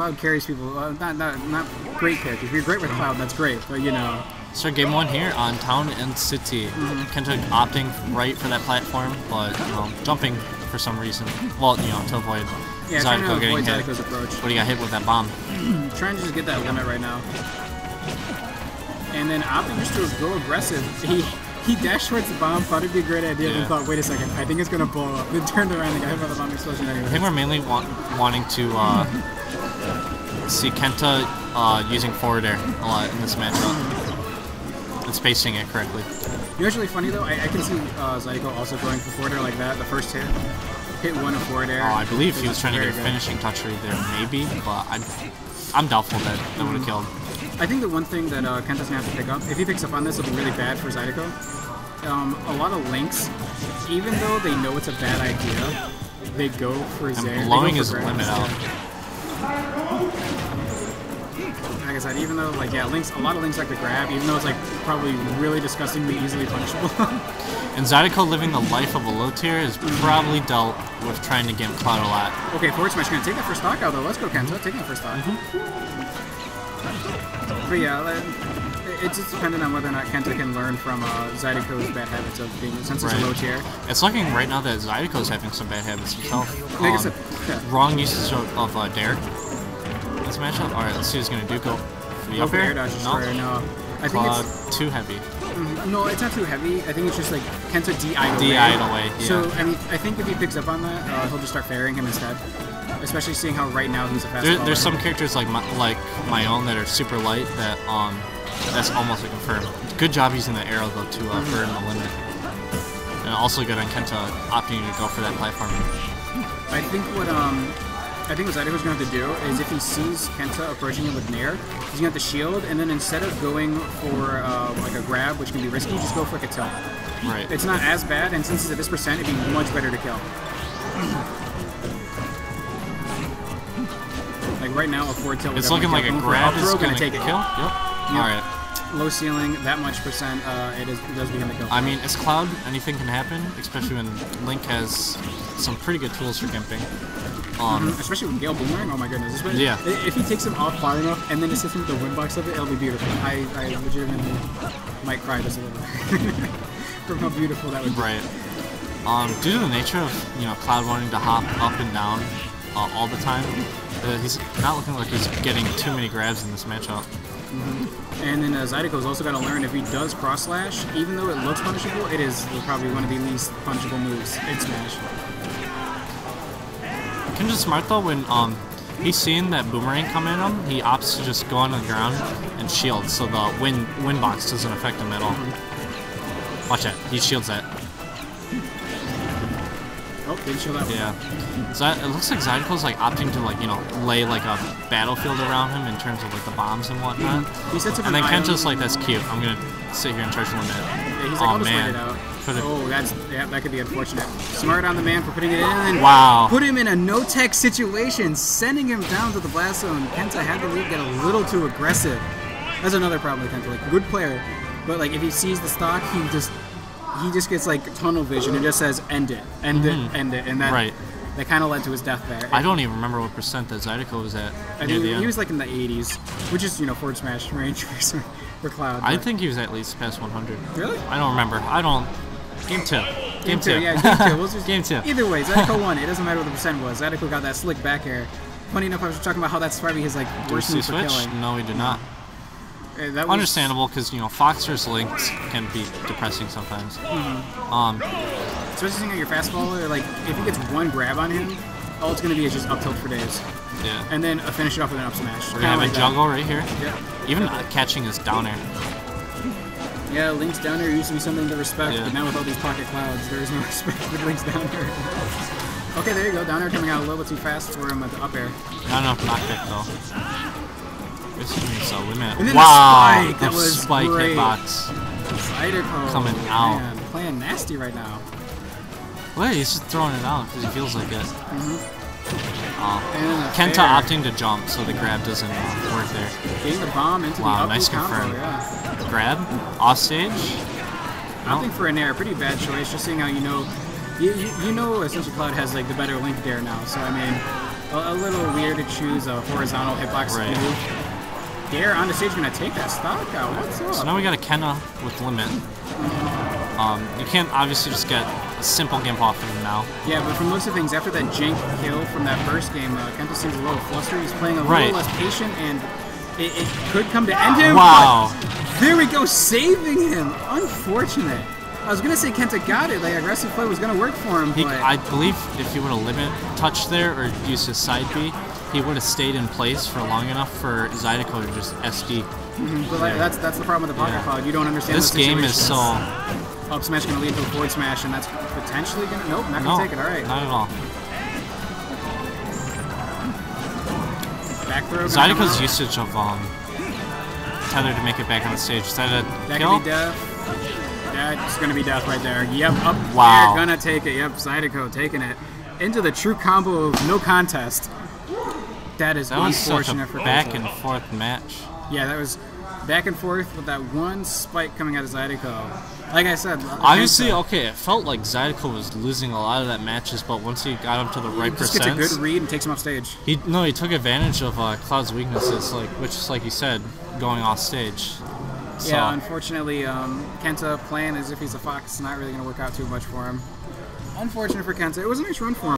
Cloud carries people. Uh, not not not great characters. If you're great with Cloud, that's great. But you know, Start game one here on Town and City. Mm-hmm. Kenta opting right for that platform, but you know, jumping for some reason. Well, you know, to avoid yeah, Zidico getting avoid hit. Zidico's approach. But he got hit with that bomb. trying to just get that limit right now. And then opting just to go aggressive. He he dashed towards the bomb, thought it'd be a great idea, Yeah. then thought, wait a second, I think it's gonna blow up. Then turned around and got hit by the bomb explosion I think we're mainly want, wanting to uh, see Kenta uh, using forward air a lot in this matchup. And spacing it correctly. You know what's really funny though? I, I can see uh, Zidico also going for forward air like that. The first hit, hit one of forward air. Oh, I believe he was trying to get a finishing touch right there, maybe, but I'm, I'm doubtful that that would have killed. I think the one thing that uh, Kenta's gonna have to pick up, if he picks up on this, it'll be really bad for Zidico. Um, a lot of links, even though they know it's a bad idea, they go for Zair. They blowing his limit out. Like I said, even though like yeah, links, a lot of links like the grab, even though it's like probably really disgustingly easily punishable. And Zidico living the life of a low tier is probably dealt with trying to get Cloud a lot. okay, forward smash gonna take that first stock out though. Let's go Kenta, Take that first stock. But yeah, it- it's just dependent on whether or not Kenta can learn from uh, Zidico's bad habits of being since it's a low tier. It's looking right now that Zidico's having some bad habits himself. Like Um, said, yeah. wrong uses of, of uh, Dare. This matchup. All right, let's see he's gonna do. Go for the up air. dodge No. destroyer, no. I think Uh, it's too heavy. no, it's not too heavy. I think it's just like Kenta DI'd away. DI'd away, yeah. So I mean, I think if he picks up on that, uh, he'll just start fairing him instead. Especially seeing how right now he's a fast There, there's some characters like my, like my own that are super light that um that's almost a confirm. Good job using the arrow though to uh, burn the limit. And also good on Kenta opting to go for that platform. I think what um, I think what Zidico's going to have to do is if he sees Kenta approaching him with Nair, he's going to have to shield, and then instead of going for uh, like a grab, which can be risky, just go for like a tilt. Right. It's not as bad, and since he's at this percent, it'd be much better to kill. Like right now, a forward tilt. It's looking like a grab is gonna gonna take a kill. it. Yep. All right. Low ceiling, that much percent, uh, it is it does begin to kill. I mean, it's Cloud. Anything can happen, especially when Link has some pretty good tools for gimping. Um, Especially with Gale Boomerang, oh my goodness. Especially- Yeah. If he takes him off far enough and then just hits him with the wind box of it, it'll be beautiful. I, I legitimately might cry just a little from how beautiful that would be. Right. Um, due to the nature of you know Cloud wanting to hop up and down uh, all the time, uh, he's not looking like he's getting too many grabs in this matchup. And then uh, Zidico's also got to learn if he does cross slash, even though it looks punishable, it is probably one of the least punishable moves in Smash. Kenta's smart though when um he's seeing that boomerang come at him, he opts to just go on the ground and shield, so the wind wind box doesn't affect him at all. Watch that, he shields that. Oh, didn't show that one. Yeah. So it looks like Zidico's like opting to like you know lay like a battlefield around him in terms of like the bombs and whatnot. He sets up And then island- Kenta's like, that's cute. I'm gonna sit here and charge the limit. Yeah, he's like, oh I'll man. it out. Put it- Oh, that's yeah, that could be unfortunate. Smart on the man for putting it in. Wow. Put him in a no-tech situation, sending him down to the blast zone. Kenta had to leave, get a little too aggressive. That's another problem with Kenta. Like, good player, but like if he sees the stock, he just he just gets like tunnel vision and just says end it, end it, end it, and that Mm-hmm. Right. that kind of led to his death there. I don't even remember what percent that Zidico was at I mean, he end. was like in the 80s, which is you know forward smash range for, for Cloud. I think he was at least past 100. really. I don't remember. I don't. Game two. Game, two. yeah, game two. We'll just, Game two. Either way, Zidico won. It doesn't matter what the percent was. Zidico got that slick back air. Funny enough, I was talking about how that's probably his like worst move for switch? killing. No, he did not. Uh, that was- Understandable, because you know Fox versus Links can be depressing sometimes. Mm-hmm. Um, Especially seeing your fastballer, like if he gets one grab on him, all it's gonna be is just up tilt for days, yeah. and then uh, finish it off with an up smash. We're gonna have like a that. juggle right here. Yeah. Even uh, catching his down air. Yeah, Link's down there used to be something to respect, Yeah. but now with all these pocket clouds, there is no respect for Link's down there. okay, there you go. Down air coming out a little bit too fast for him at the up air. Not enough knockback though. This is so And then the Wow, spike, that was spike great. hitbox. Zidico, Coming out. Man, playing nasty right now. Wait, he's just throwing it out because he feels like it. Oh. And a Kenta fair. opting to jump, so the grab doesn't work there. Getting the bomb into Wow, the nice B combo, yeah. Grab, off stage. Opting for an air, pretty bad choice. Just seeing how you know, you, you, you know, essentially Cloud has like the better link there now. So I mean, a, a little weird to choose a horizontal hitbox Right. move. Dare on the stage gonna take that stock out. What's up? So now we got a Kenta with limit. Um, you can't obviously just get a simple gimp off of him now. Yeah, but from most of things, after that jank kill from that first game, uh, Kenta seems a little flustered. He's playing a Right. little less patient, and it, it could come to end him. Wow. There we go, saving him. Unfortunate. I was gonna say Kenta got it. Like aggressive play was gonna work for him, He, but I believe if he would have limit touch there or used his side B, he would have stayed in place for long enough for Zidico to just SD. but like, that's that's the problem with the pocket Yeah. cloud. You don't understand This the game is so Up smash gonna lead to a forward smash, and that's potentially gonna. Nope, not gonna no, take it. All right, not at all. back throw. Zidico's usage of um, tether to make it back on the stage. Is that a That kill? could be death. That's gonna be death right there. Yep, up Wow. there, gonna take it. Yep, Zidico taking it into the true combo of no contest. That is That was such a unfortunate for back and forth match. Yeah, that was back and forth with that one spike coming out of Zidico. Like I said, Obviously, okay, it felt like Zidico was losing a lot of that matches, but once he got him to the right just gets a good read and takes him off stage. he no, he took advantage of uh, Cloud's weaknesses, like which is like you said, going off stage. So, Yeah, unfortunately, um, Kenta playing as if he's a fox, not really going to work out too much for him. Unfortunate for Kenta. It was a nice run for him.